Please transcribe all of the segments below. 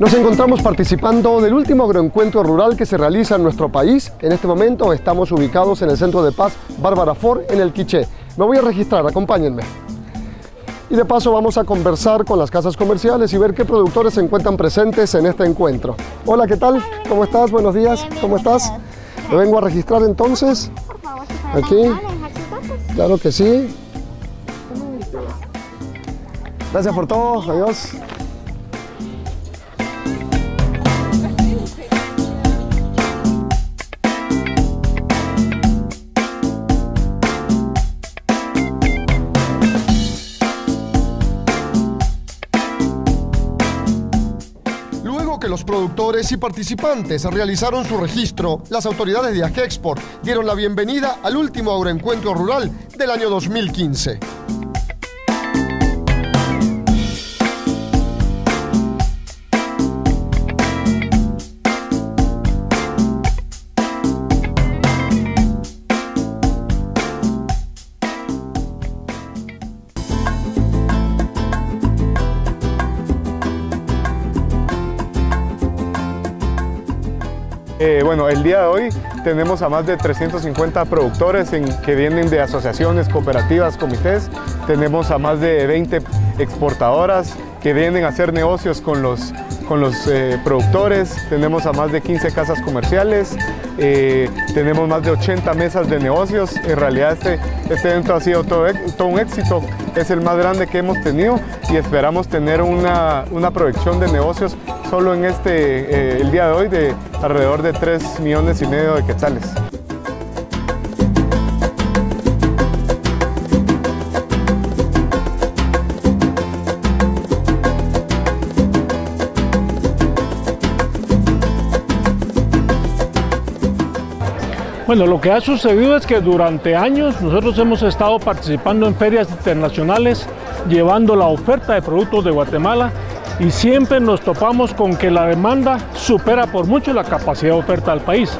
Nos encontramos participando del último agroencuentro rural que se realiza en nuestro país. En este momento estamos ubicados en el centro de paz Bárbara Ford en el Quiché. Me voy a registrar, acompáñenme. Y de paso vamos a conversar con las casas comerciales y ver qué productores se encuentran presentes en este encuentro. Hola, ¿qué tal? ¿Cómo estás? Buenos días. ¿Cómo estás? Me vengo a registrar entonces. Aquí. Claro que sí. Gracias por todo. Adiós. Y participantes realizaron su registro, las autoridades de Agexport dieron la bienvenida al último agroencuentro rural del año 2015. Eh, bueno, el día de hoy tenemos a más de 350 productores que vienen de asociaciones, cooperativas, comités. Tenemos a más de 20 exportadoras que vienen a hacer negocios con los, con los eh, productores. Tenemos a más de 15 casas comerciales. Eh, tenemos más de 80 mesas de negocios. En realidad este, este evento ha sido todo, un éxito. Es el más grande que hemos tenido y esperamos tener una, una proyección de negocios solo en este, eh, el día de hoy, de alrededor de 3 millones y medio de quetzales. Bueno, lo que ha sucedido es que durante años nosotros hemos estado participando en ferias internacionales, llevando la oferta de productos de Guatemala y siempre nos topamos con que la demanda supera por mucho la capacidad de oferta del país.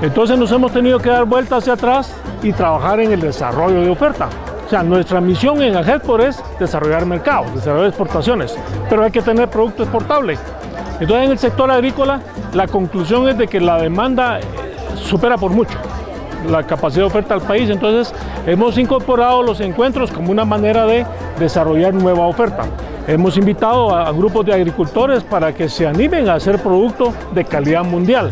Entonces nos hemos tenido que dar vuelta hacia atrás y trabajar en el desarrollo de oferta. O sea, nuestra misión en Agexport es desarrollar mercados, desarrollar exportaciones, pero hay que tener producto exportable. Entonces en el sector agrícola la conclusión es de que la demanda supera por mucho la capacidad de oferta al país, entonces hemos incorporado los encuentros como una manera de desarrollar nueva oferta. Hemos invitado a grupos de agricultores para que se animen a hacer producto de calidad mundial.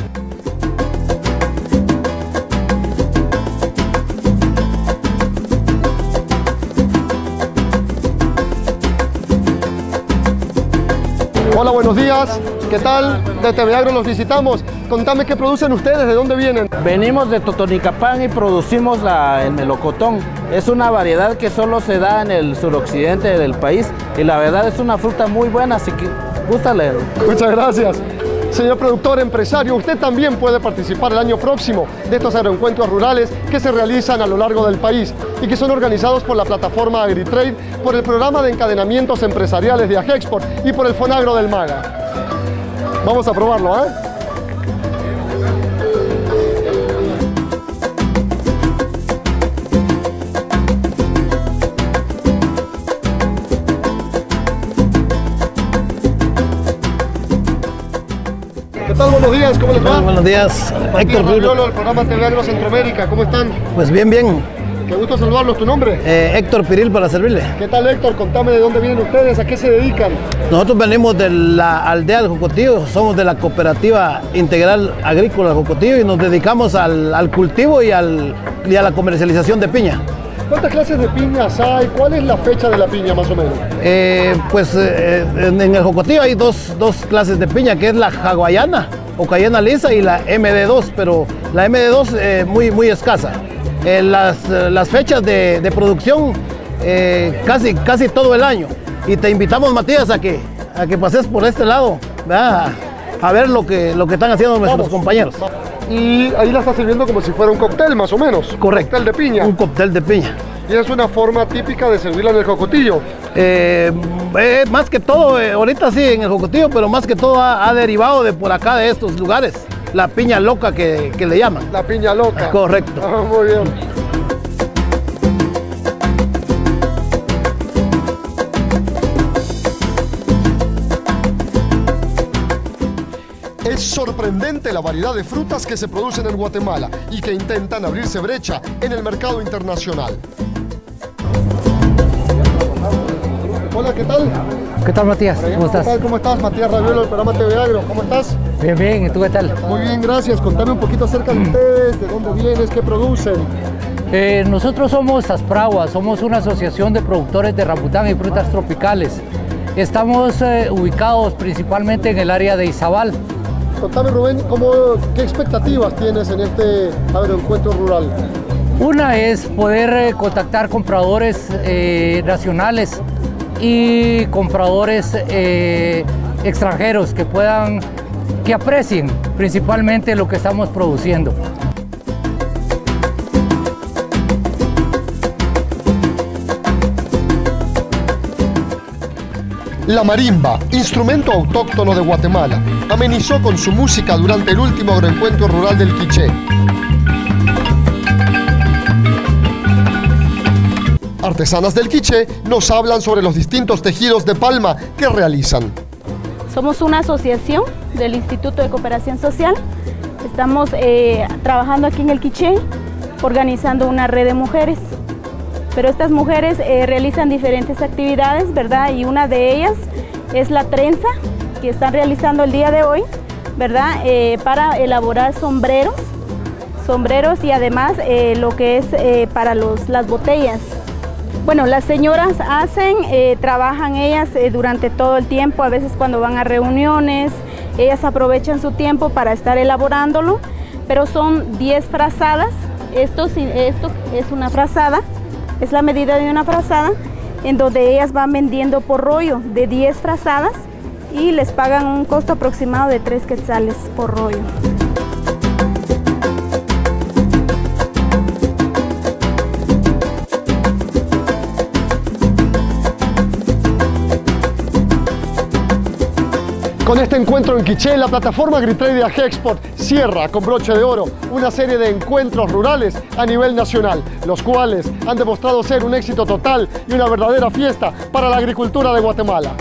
Hola, buenos días. ¿Qué tal? De TV Agro los visitamos. Contame qué producen ustedes, de dónde vienen. Venimos de Totonicapán y producimos la, el melocotón. Es una variedad que solo se da en el suroccidente del país y la verdad es una fruta muy buena, así que gústale. Muchas gracias. Señor productor, empresario, usted también puede participar el año próximo de estos agroencuentros rurales que se realizan a lo largo del país y que son organizados por la plataforma AgriTrade, por el programa de encadenamientos empresariales de Agexport y por el Fonagro del Maga. Vamos a probarlo, ¿eh? Buenos días, ¿cómo les va? Buenos días, Héctor Pirillo. del programa TV Agro Centroamérica, ¿cómo están? Pues bien, bien. Qué gusto saludarlos, ¿tu nombre? Eh, Héctor Piril para servirle. ¿Qué tal Héctor? Contame de dónde vienen ustedes, a qué se dedican. Nosotros venimos de la aldea de Jocotillo, somos de la cooperativa integral agrícola Jocotillo y nos dedicamos al, al cultivo y, al, y, a la comercialización de piña. ¿Cuántas clases de piñas hay? ¿Cuál es la fecha de la piña más o menos? Eh, pues eh, en, en, el Jocotillo hay dos, dos, clases de piña, que es la hawaiana o cayena lisa y la MD2, pero la MD2 eh, muy, muy escasa. Eh, las, las, fechas de, de producción eh, casi, casi todo el año. Y te invitamos, Matías, a que, a que pases por este lado, ¿verdad? a ver lo que, lo que están haciendo nuestros Vamos. compañeros. Y ahí la está sirviendo como si fuera un cóctel, más o menos. Correcto. Un cóctel de piña. Un cóctel de piña. Y es una forma típica de servirla en el jocotillo. Eh, eh, más que todo, eh, ahorita sí en el jocotillo, pero más que todo ha, ha, derivado de por acá, de estos lugares. La piña loca que, que le llaman. La piña loca. Correcto. Ah, muy bien. Es sorprendente la variedad de frutas que se producen en Guatemala y que intentan abrirse brecha en el mercado internacional. Hola, ¿qué tal? ¿Qué tal, Matías? ¿Cómo estás? ¿Qué tal? ¿Cómo estás? Matías Raviolo del programa TV Agro. ¿Cómo estás? Bien, bien. ¿Y tú qué tal? Muy bien, gracias. Contame un poquito acerca de ustedes, de dónde vienes, qué producen. Eh, nosotros somos Aspragua, somos una asociación de productores de rambután y frutas tropicales. Estamos eh, ubicados principalmente en el área de Izabal. Contame, Rubén, ¿cómo, ¿qué expectativas tienes en este agroencuentro rural? Una es poder eh, contactar compradores nacionales y compradores eh, extranjeros que puedan, que aprecien principalmente lo que estamos produciendo. La marimba, instrumento autóctono de Guatemala, amenizó con su música durante el último agroencuentro rural del Quiché. Artesanas del Quiché nos hablan sobre los distintos tejidos de palma que realizan. Somos una asociación del Instituto de Cooperación Social. Estamos eh, trabajando aquí en el Quiché, organizando una red de mujeres. Pero estas mujeres eh, realizan diferentes actividades, ¿verdad? Y una de ellas es la trenza que están realizando el día de hoy, ¿verdad? Eh, para elaborar sombreros, sombreros y además lo que es para los, las botellas. Bueno, las señoras hacen, eh, trabajan ellas eh, durante todo el tiempo, a veces cuando van a reuniones, ellas aprovechan su tiempo para estar elaborándolo, pero son 10 frazadas, esto, esto es una frazada, es la medida de una frazada, en donde ellas van vendiendo por rollo de 10 frazadas y les pagan un costo aproximado de 3 quetzales por rollo. Este encuentro en Quiché, la plataforma Agritradia Export cierra con broche de oro una serie de encuentros rurales a nivel nacional, los cuales han demostrado ser un éxito total y una verdadera fiesta para la agricultura de Guatemala.